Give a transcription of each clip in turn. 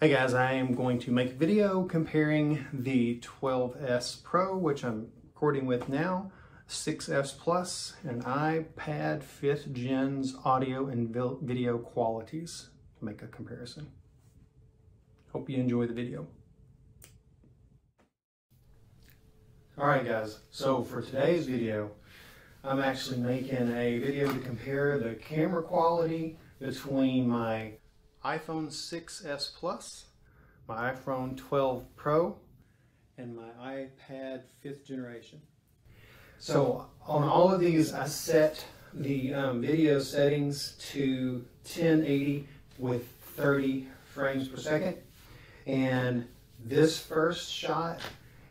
Hey guys, I am going to make a video comparing the 12S Pro, which I'm recording with now, 6S Plus, and iPad 5th Gen's audio and video qualities to make a comparison. Hope you enjoy the video. Alright guys, so for today's video, I'm actually making a video to compare the camera quality between my iPhone 6s Plus, my iPhone 12 Pro, and my iPad 5th generation. So on all of these, I set the um, video settings to 1080 with 30 frames per second. And this first shot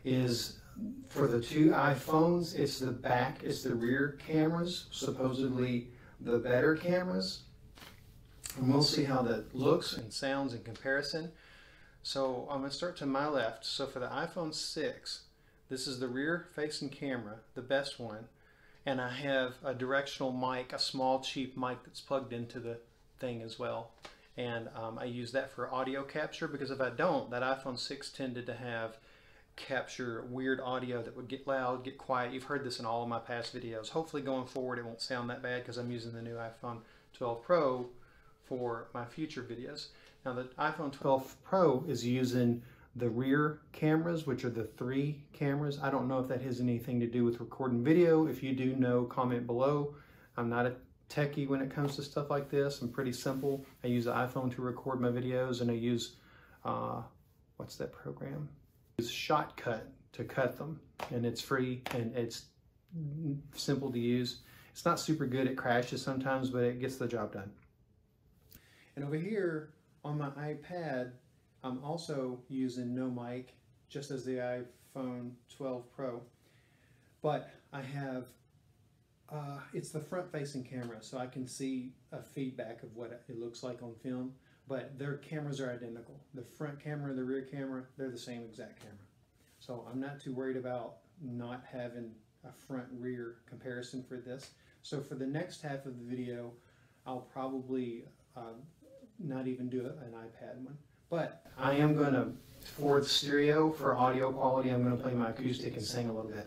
is for the two iPhones, it's the back, it's the rear cameras, supposedly the better cameras. And we'll see how that looks and sounds in comparison. So I'm going to start to my left. So for the iPhone 6, this is the rear facing camera, the best one. And I have a directional mic, a small cheap mic that's plugged into the thing as well. And um, I use that for audio capture because if I don't, that iPhone 6 tended to have capture weird audio that would get loud, get quiet. You've heard this in all of my past videos. Hopefully going forward it won't sound that bad because I'm using the new iPhone 12 Pro for my future videos. Now the iPhone 12 Pro is using the rear cameras, which are the three cameras. I don't know if that has anything to do with recording video. If you do know, comment below. I'm not a techie when it comes to stuff like this. I'm pretty simple. I use the iPhone to record my videos and I use, uh, what's that program? I use Shotcut to cut them and it's free and it's simple to use. It's not super good, it crashes sometimes, but it gets the job done. And over here on my iPad, I'm also using no mic, just as the iPhone 12 Pro. But I have, uh, it's the front facing camera, so I can see a feedback of what it looks like on film. But their cameras are identical. The front camera and the rear camera, they're the same exact camera. So I'm not too worried about not having a front rear comparison for this. So for the next half of the video, I'll probably uh, not even do an iPad one. But I am going to, for the stereo, for audio quality, I'm going to play my acoustic and sing a little bit.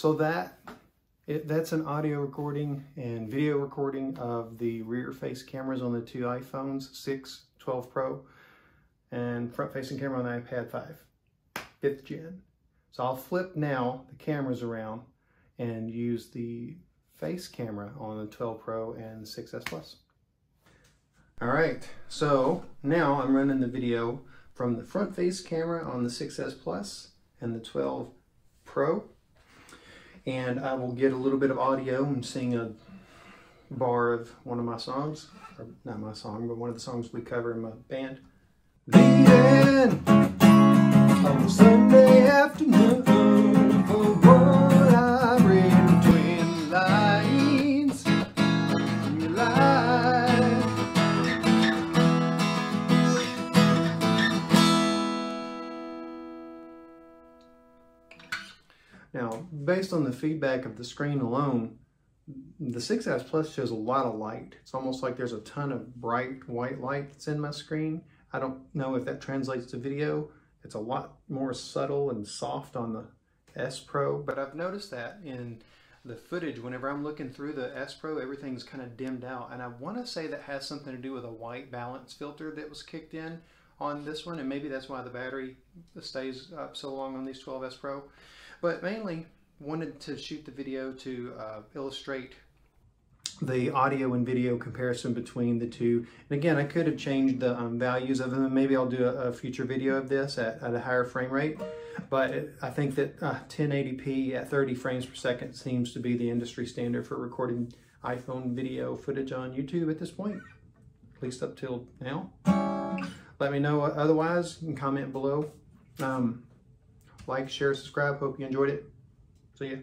So that it, that's an audio recording and video recording of the rear face cameras on the two iPhones, 6, 12 Pro, and front facing camera on the iPad 5, 5th gen. So I'll flip now the cameras around and use the face camera on the 12 Pro and 6S Plus. All right, so now I'm running the video from the front face camera on the 6S Plus and the 12 Pro and I will get a little bit of audio and sing a bar of one of my songs, or not my song, but one of the songs we cover in my band. The end on Sunday afternoon Now, based on the feedback of the screen alone, the 6S Plus shows a lot of light. It's almost like there's a ton of bright white light that's in my screen. I don't know if that translates to video. It's a lot more subtle and soft on the S Pro, but I've noticed that in the footage, whenever I'm looking through the S Pro, everything's kind of dimmed out. And I want to say that has something to do with a white balance filter that was kicked in on this one. And maybe that's why the battery stays up so long on these 12S Pro. But mainly wanted to shoot the video to uh, illustrate the audio and video comparison between the two. And again, I could have changed the um, values of them. and Maybe I'll do a, a future video of this at, at, a higher frame rate. But it, I think that uh, 1080p at 30 frames per second seems to be the industry standard for recording iPhone video footage on YouTube at this point, at least up till now. Let me know otherwise and comment below. Um, like, share, subscribe. Hope you enjoyed it. See ya.